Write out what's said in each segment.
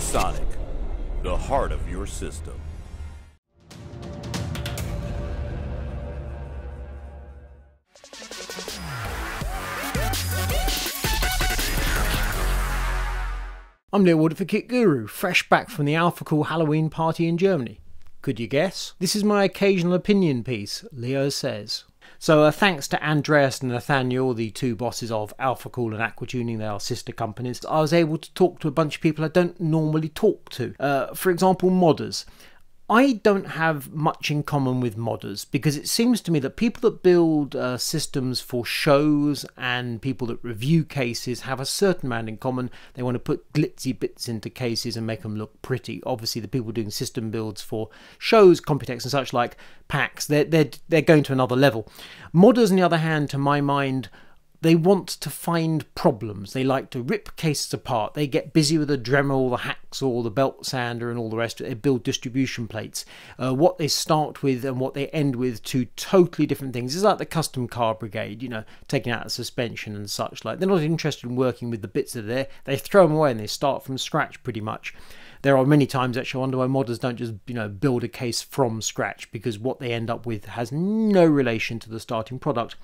Sonic, the heart of your system. I'm Leo Waldock for Kit Guru, fresh back from the Alphacool Halloween party in Germany. Could you guess? This is my occasional opinion piece, Leo says. So, uh, thanks to Andreas and Nathanael, the two bosses of Alphacool and Aquatuning, they are sister companies, I was able to talk to a bunch of people I don't normally talk to. Uh, for example, modders. I don't have much in common with modders because it seems to me that people that build uh, systems for shows and people that review cases have a certain amount in common. They want to put glitzy bits into cases and make them look pretty. Obviously, the people doing system builds for shows, Computex, and such like packs, they're, they're, they're going to another level. Modders, on the other hand, to my mind, they want to find problems. They like to rip cases apart. They get busy with the Dremel, the hacksaw, the belt sander, and all the rest. They build distribution plates. Uh, what they start with and what they end with, two totally different things. It's like the custom car brigade, you know, taking out the suspension and such. Like they're not interested in working with the bits that are there. They throw them away and they start from scratch pretty much there are many times actually wonder why modders don't just you know build a case from scratch because what they end up with has no relation to the starting product.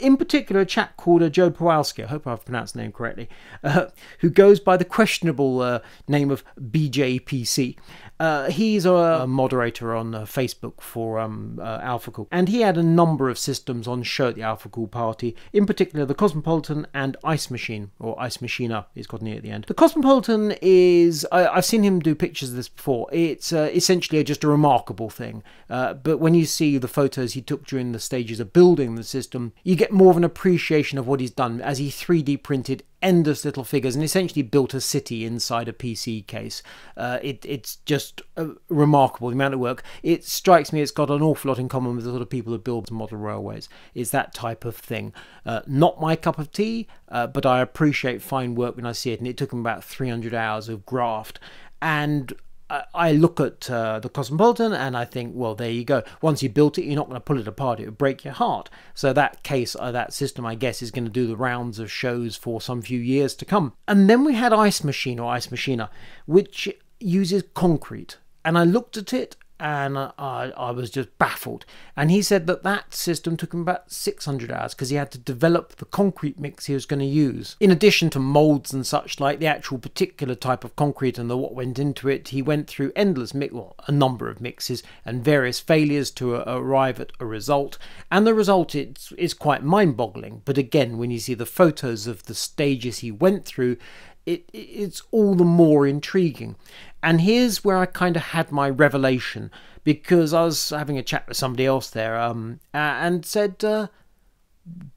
In particular, a chap called uh, Jo Puwalski, I hope I've pronounced the name correctly, uh, who goes by the questionable uh, name of BJPC. Uh, he's a, a, moderator on uh, Facebook for um, uh, Alphacool, and he had a number of systems on show at the Alphacool party, in particular the Cosmopolitan and Ice Machine, or Ice Machina is got near at the end. The Cosmopolitan is, I, have seen him do pictures of this before, it's uh, essentially just a remarkable thing, uh, but when you see the photos he took during the stages of building the system, you get more of an appreciation of what he's done as he 3D printed endless little figures and essentially built a city inside a PC case. Uh, it, it's just uh, remarkable the amount of work. It strikes me it's got an awful lot in common with the sort of people who build model railways. Is that type of thing. Uh, not my cup of tea, uh, but I appreciate fine work when I see it. And it took him about 300 hours of graft. And I look at uh, the Cosmopolitan and I think, well, there you go. Once you built it, you're not going to pull it apart. It would break your heart. So that case, uh, that system, I guess, is going to do the rounds of shows for some few years to come. And then we had Ice Machine or Ice Machina, which uses concrete. And I looked at it and I, I was just baffled. And he said that that system took him about 600 hours because he had to develop the concrete mix he was going to use. In addition to molds and such like the actual particular type of concrete and the what went into it, he went through endless mix, well, a number of mixes and various failures to arrive at a result. And the result is, is quite mind-boggling. But again, when you see the photos of the stages he went through, it, it's all the more intriguing. And here's where I kind of had my revelation because I was having a chat with somebody else there um, and said, uh,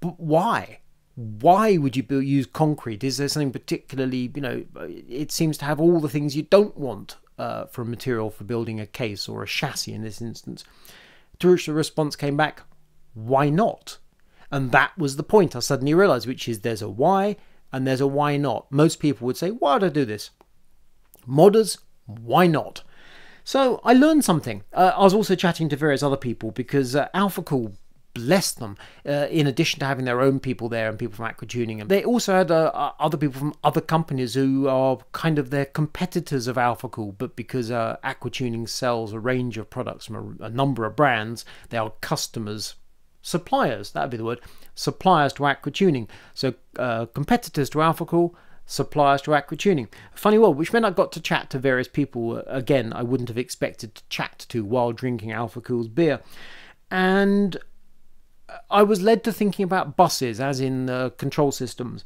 why? Why would you build, use concrete? Is there something particularly, you know, it seems to have all the things you don't want uh, for a material for building a case or a chassis in this instance. To which the response came back, why not? And that was the point I suddenly realized, which is there's a why and there's a why not. Most people would say, why would I do this? Modders, why not? So I learned something. Uh, I was also chatting to various other people because uh, Alphacool bless them. Uh, in addition to having their own people there and people from Aquatuning, they also had uh, other people from other companies who are kind of their competitors of Alphacool, but because uh, Aquatuning sells a range of products from a, a number of brands, they are customers suppliers, that would be the word, suppliers to Aquatuning. So uh, competitors to Alphacool, suppliers to Aquatuning. Funny world, which meant I got to chat to various people, uh, again, I wouldn't have expected to chat to while drinking Alphacool's beer. And I was led to thinking about buses, as in uh, control systems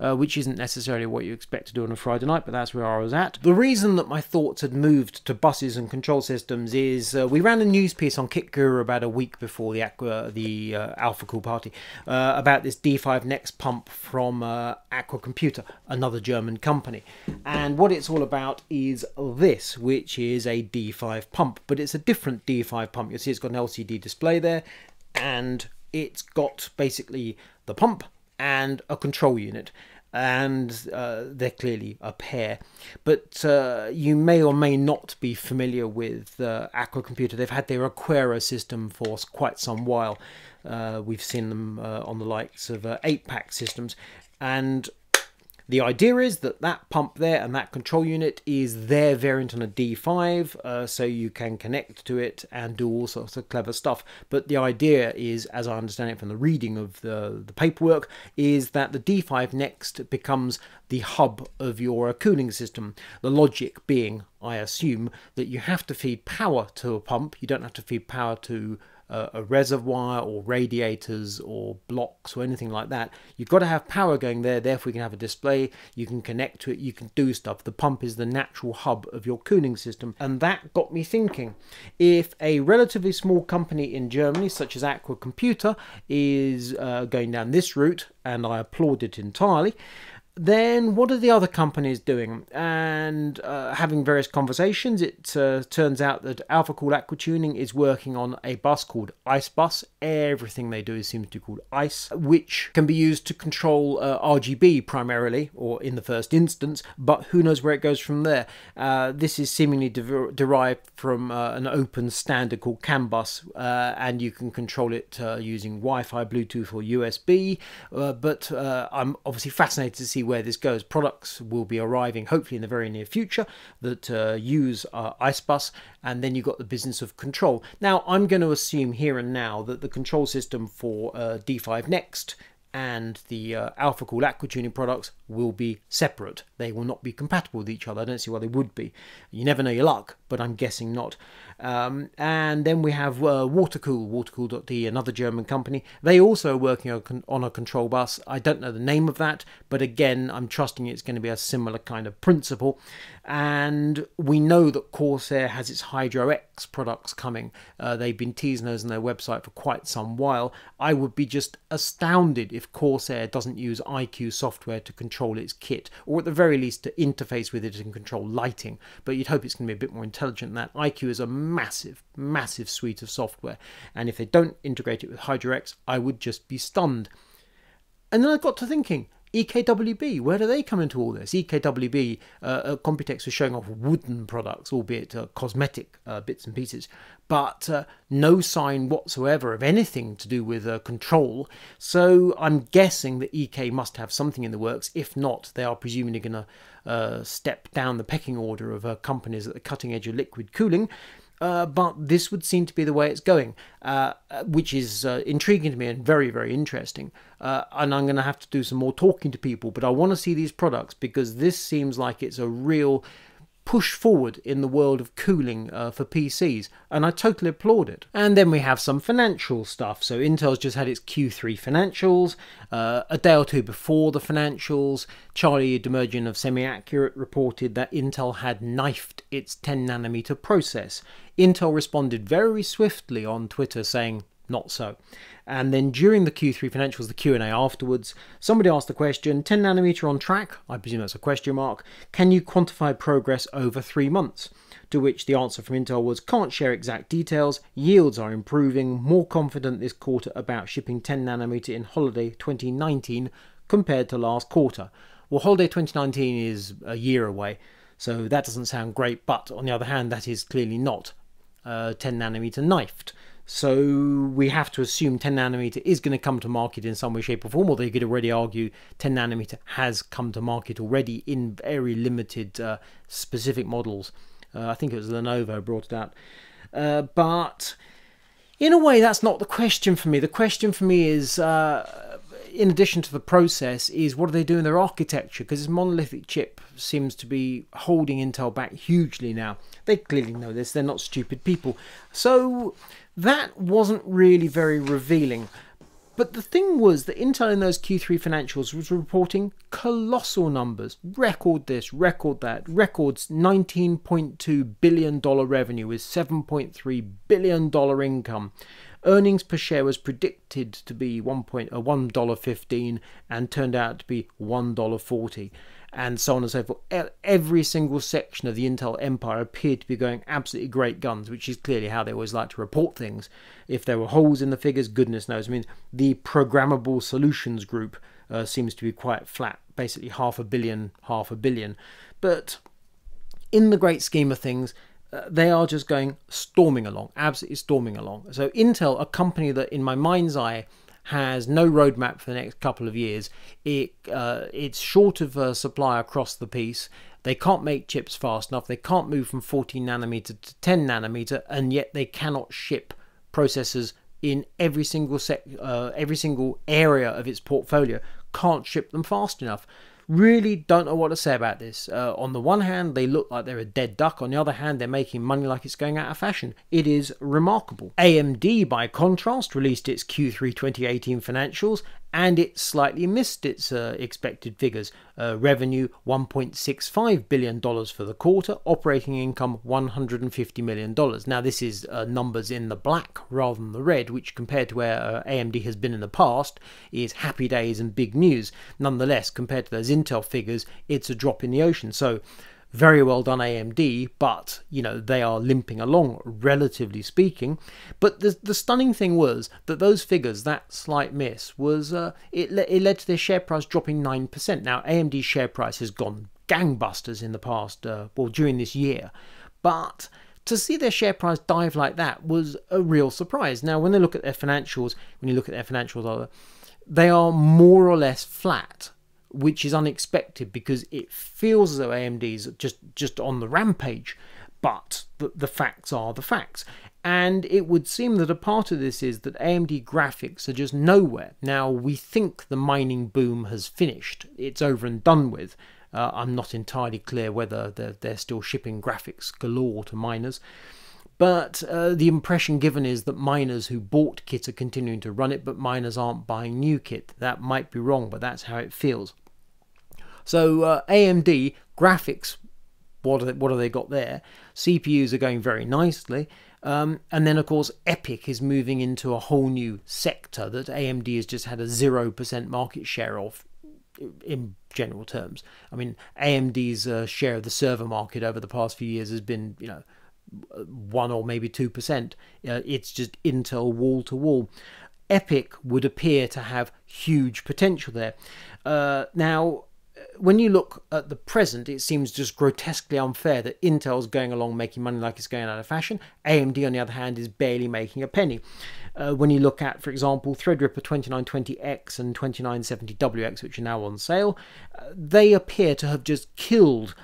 uh, which isn't necessarily what you expect to do on a Friday night, but that's where I was at. The reason that my thoughts had moved to buses and control systems is uh, we ran a news piece on Kit Guru about a week before the Aqua, the uh, Alphacool party uh, about this D5 Next pump from uh, Aqua Computer, another German company. And what it's all about is this, which is a D5 pump, but it's a different D5 pump. You'll see it's got an LCD display there, and it's got basically the pump and a control unit and uh, they're clearly a pair. But uh, you may or may not be familiar with uh, Aqua Computer. They've had their Aquaero system for quite some while. Uh, we've seen them uh, on the likes of uh, 8 pack systems, and The idea is that that pump there and that control unit is their variant on a D5, uh, so you can connect to it and do all sorts of clever stuff. But the idea is, as I understand it from the reading of the, the paperwork, is that the D5 next becomes the hub of your cooling system. The logic being, I assume, that you have to feed power to a pump, you don't have to feed power to a reservoir or radiators or blocks or anything like that. You've got to have power going there, therefore, you can have a display, you can connect to it, you can do stuff. The pump is the natural hub of your cooling system. And that got me thinking if a relatively small company in Germany, such as Aqua Computer, is uh, going down this route, and I applaud it entirely then what are the other companies doing? And uh, having various conversations, it uh, turns out that Alphacool Aquatuning is working on a bus called Eis-Bus. Everything they do seems to be called Ice, which can be used to control uh, RGB primarily, or in the first instance, but who knows where it goes from there. Uh, this is seemingly de- derived from uh, an open standard called CAN bus, uh, and you can control it using Wi Fi, Bluetooth, or USB. but I'm obviously fascinated to see where this goes. Products will be arriving hopefully in the very near future that uh, use uh, Eis-Bus, and then you've got the business of control. Now, I'm going to assume here and now that the control system for uh, D5 Next and the uh, Alphacool Aquatuning products will be separate. They will not be compatible with each other. I don't see why they would be. You never know your luck, but I'm guessing not. Um, and then we have uh, Watercool, watercool.de, another German company. They also are working on a control bus. I don't know the name of that, but again, I'm trusting it's going to be a similar kind of principle. And we know that Corsair has its Hydro X products coming. Uh, they've been teasing those on their website for quite some while. I would be just astounded if Corsair doesn't use iCUE software to control its kit, or at the very least to interface with it and control lighting. But you'd hope it's going to be a bit more intelligent than that. iCUE is a massive, massive suite of software, and if they don't integrate it with Hydro I would just be stunned. And then I got to thinking, EKWB, where do they come into all this? EKWB, uh, uh, Computex was showing off wooden products, albeit uh, cosmetic uh, bits and pieces, but uh, no sign whatsoever of anything to do with uh, control. So I'm guessing that EK must have something in the works. If not, they are presumably going to step down the pecking order of companies at the cutting edge of liquid cooling. Uh, but this would seem to be the way it's going, uh, which is uh, intriguing to me and very, very interesting. Uh, and I'm going to have to do some more talking to people, but I want to see these products because this seems like it's a real push forward in the world of cooling uh, for PCs, and I totally applaud it. And then we have some financial stuff. So Intel's just had its Q3 financials. Uh, a day or two before the financials, Charlie Demerjian of SemiAccurate reported that Intel had knifed its 10 nanometer process. Intel responded very swiftly on Twitter saying, not so. And then during the Q3 financials, the Q&A afterwards, somebody asked the question, 10 nanometer on track? I presume that's a question mark. Can you quantify progress over three months? To which the answer from Intel was, can't share exact details, yields are improving, more confident this quarter about shipping 10 nanometer in holiday 2019 compared to last quarter. Well, holiday 2019 is a year away, so that doesn't sound great, but on the other hand, that is clearly not uh, 10 nanometer knifed. So we have to assume 10 nanometer is going to come to market in some way, shape, or form. Although you could already argue 10 nanometer has come to market already in very limited uh, specific models. Uh, I think it was Lenovo brought it out. Uh, but in a way, that's not the question for me. The question for me is, uh, in addition to the process, is what are they doing in their architecture? Because this monolithic chip seems to be holding Intel back hugely now. They clearly know this. They're not stupid people. So that wasn't really very revealing. But the thing was that Intel in those Q3 financials was reporting colossal numbers. Record this, record that, records $19.2 billion revenue with $7.3 billion income. Earnings per share was predicted to be $1.15 uh, and turned out to be $1.40 and so on and so forth. Every single section of the Intel empire appeared to be going absolutely great guns, which is clearly how they always like to report things. If there were holes in the figures, goodness knows. I mean, the programmable solutions group uh, seems to be quite flat, basically half a billion, half a billion. But in the great scheme of things, uh, they are just going storming along, absolutely storming along. So Intel, a company that in my mind's eye has no roadmap for the next couple of years. It uh, it's short of uh, supply across the piece. They can't make chips fast enough. They can't move from 14 nanometer to 10 nanometer, and yet they cannot ship processors in every single sec, uh, every single area of its portfolio. Can't ship them fast enough really don't know what to say about this. Uh, on the one hand, they look like they're a dead duck. On the other hand, they're making money like it's going out of fashion. It is remarkable. AMD, by contrast, released its Q3 2018 financials and it slightly missed its uh, expected figures. Uh, revenue $1.65 billion for the quarter, operating income $150 million. Now, this is uh, numbers in the black rather than the red, which compared to where uh, AMD has been in the past is happy days and big news. Nonetheless, compared to those Intel figures, it's a drop in the ocean. So, very well done AMD, but you know they are limping along relatively speaking. But the the stunning thing was that those figures, that slight miss, was uh, it le- it led to their share price dropping nine percent. Now AMD's share price has gone gangbusters in the past, uh, well during this year, but to see their share price dive like that was a real surprise. Now, when they look at their financials, when you look at their financials, uh, they are more or less flat which is unexpected because it feels as though AMD is just just on the rampage, but the, the facts are the facts. And it would seem that a part of this is that AMD graphics are just nowhere. Now, we think the mining boom has finished, it's over and done with. Uh, I'm not entirely clear whether they're, they're still shipping graphics galore to miners. But uh, the impression given is that miners who bought kit are continuing to run it, but miners aren't buying new kit. That might be wrong, but that's how it feels. So uh, AMD graphics, what they, what have they got there? CPUs are going very nicely. Um, and then, of course, EPYC is moving into a whole new sector that AMD has just had a 0% market share of in general terms. I mean, AMD's uh, share of the server market over the past few years has been, you know, one or maybe two percent. Uh, it's just Intel wall to wall. EPYC would appear to have huge potential there. Uh, now, when you look at the present, it seems just grotesquely unfair that Intel's going along making money like it's going out of fashion. AMD, on the other hand, is barely making a penny. Uh, when you look at, for example, Threadripper 2920X and 2970WX, which are now on sale, uh, they appear to have just killed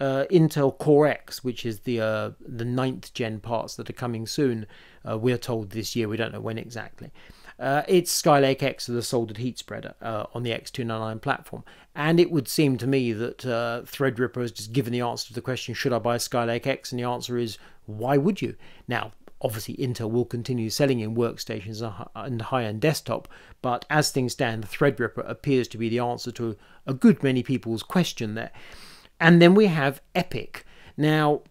uh, Intel Core X, which is the uh, the ninth gen parts that are coming soon. Uh, we're told this year. We don't know when exactly. Uh, it's Skylake X, the soldered heat spreader uh, on the X299 platform. And it would seem to me that uh, Threadripper has just given the answer to the question, should I buy Skylake X? And the answer is, why would you? Now, obviously, Intel will continue selling in workstations and high end desktop, but as things stand, Threadripper appears to be the answer to a good many people's question there. And then we have EPYC. Now,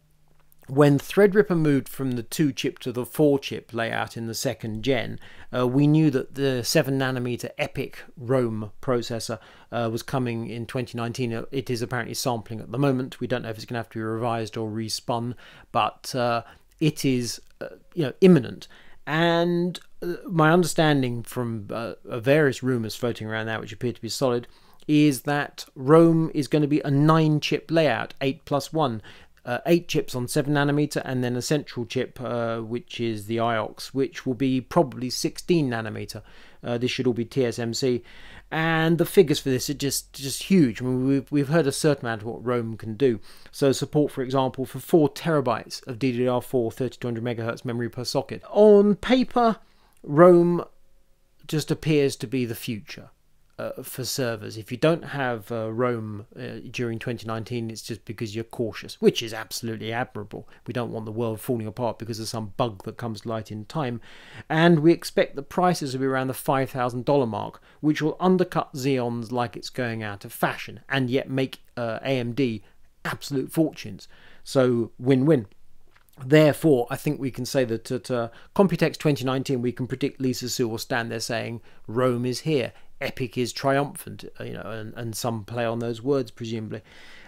when Threadripper moved from the two chip to the four chip layout in the second gen, uh, we knew that the 7 nanometer EPYC Rome processor uh, was coming in 2019. It is apparently sampling at the moment. We don't know if it's going to have to be revised or respun, but uh, it is uh, you know imminent. And uh, my understanding from uh, various rumors floating around now, which appear to be solid, is that Rome is going to be a nine chip layout, 8 plus 1 uh, eight chips on 7 nanometer and then a central chip uh, which is the IOX which will be probably 16 nanometer. Uh, this should all be TSMC and the figures for this are just just huge. I mean, we've, we've heard a certain amount of what Rome can do. So support for example for 4 terabytes of DDR4 3200 megahertz memory per socket. On paper Rome just appears to be the future uh, for servers. If you don't have uh, Rome uh, during 2019, it's just because you're cautious, which is absolutely admirable. We don't want the world falling apart because of some bug that comes light in time. And we expect the prices to be around the $5,000 mark, which will undercut Xeons like it's going out of fashion and yet make uh, AMD absolute fortunes. So win win. Therefore, I think we can say that at uh, Computex 2019, we can predict Lisa Su will stand there saying, Rome is here. EPYC is triumphant, uh, you know, and, and some play on those words, presumably.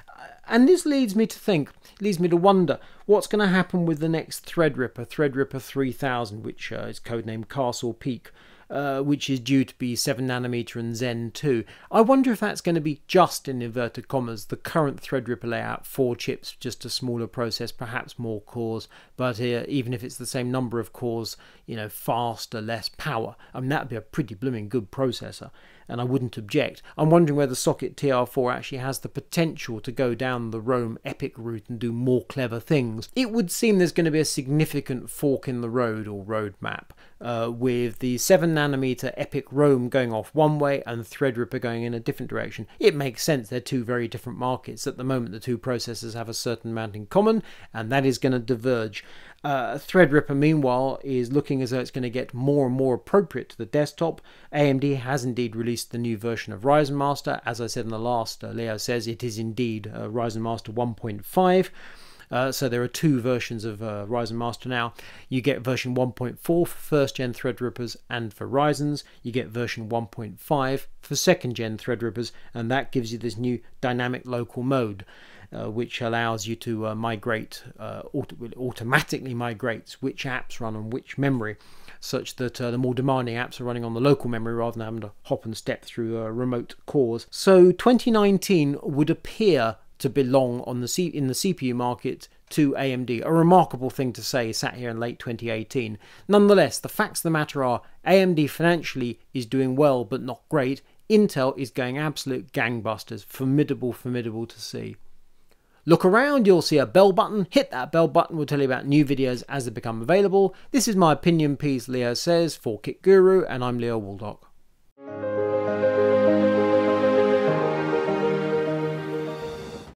Uh, and this leads me to think, leads me to wonder what's going to happen with the next Threadripper, Threadripper 3000, which uh, is codenamed Castle Peak. Uh, which is due to be 7 nanometer and Zen 2. I wonder if that's going to be just in inverted commas the current Threadripper layout, four chips, just a smaller process, perhaps more cores, but uh, even if it's the same number of cores, you know, faster, less power. I mean, that'd be a pretty blooming good processor and I wouldn't object. I'm wondering whether Socket TR4 actually has the potential to go down the Rome EPYC route and do more clever things. It would seem there's going to be a significant fork in the road or roadmap uh, with the 7 nanometer EPYC Rome going off one way and Threadripper going in a different direction. It makes sense, they're two very different markets. At the moment, the two processors have a certain amount in common, and that is going to diverge. Uh, Threadripper, meanwhile, is looking as though it's going to get more and more appropriate to the desktop. AMD has indeed released the new version of Ryzen Master. As I said in the last, uh, Leo says it is indeed uh, Ryzen Master 1.5. Uh, so there are two versions of uh, Ryzen Master now. You get version 1.4 for first gen Threadrippers and for Ryzen's. You get version 1.5 for second gen Threadrippers, and that gives you this new dynamic local mode uh, which allows you to uh, migrate, uh, auto automatically migrates which apps run on which memory, such that uh, the more demanding apps are running on the local memory rather than having to hop and step through remote cores. So 2019 would appear to belong on the C in the CPU market to AMD. A remarkable thing to say sat here in late 2018. Nonetheless, the facts of the matter are AMD financially is doing well but not great. Intel is going absolute gangbusters. Formidable, formidable to see. Look around, you'll see a bell button. Hit that bell button, we'll tell you about new videos as they become available. This is my opinion piece, Leo says, for Kit Guru, and I'm Leo Waldock.